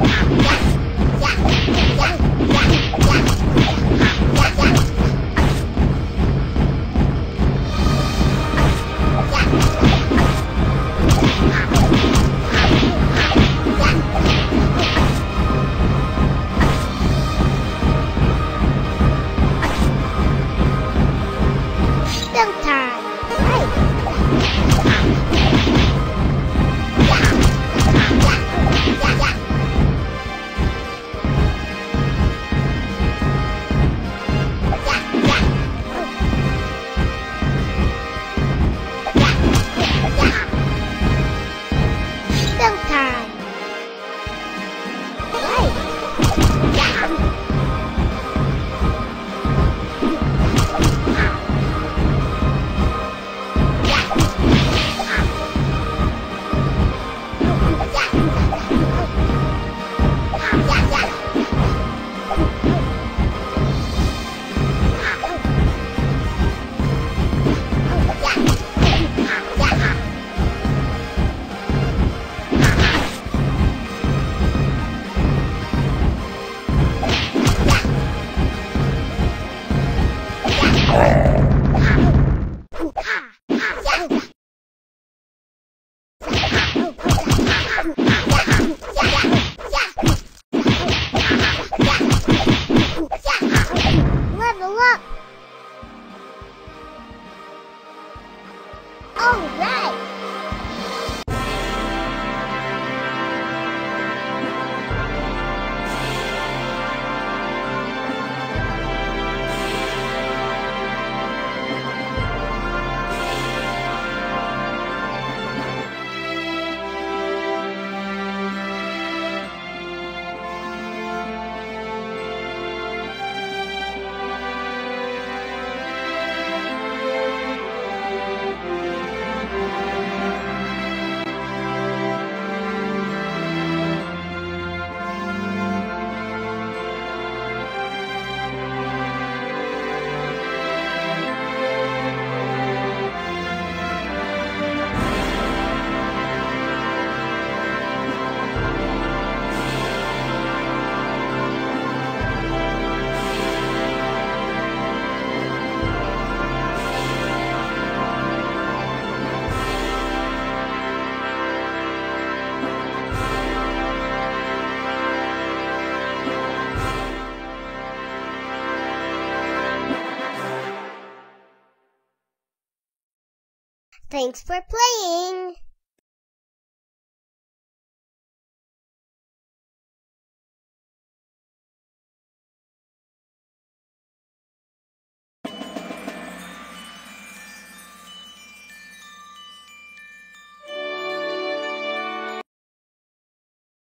What? Oh, Thanks for playing!